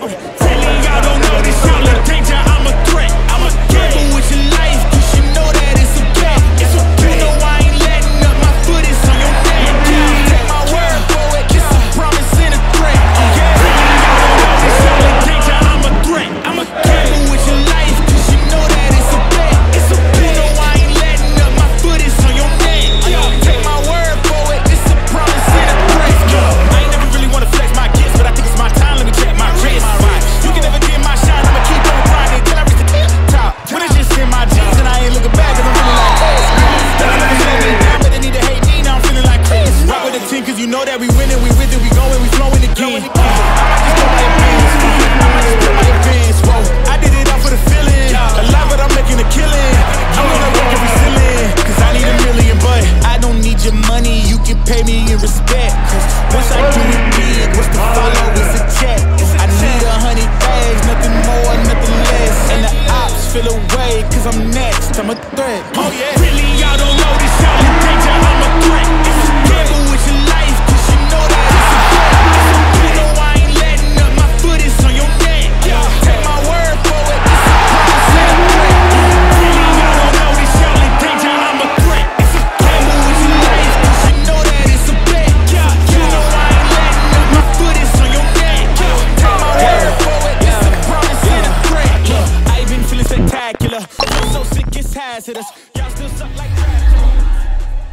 Ay. respect. Cause once I do it big, what's the follow? It's a check. I need a hundred bags, nothing more, nothing less. And the ops feel away, cause I'm next, I'm a threat. Oh, yeah. Really to this. Y'all still suck like crap.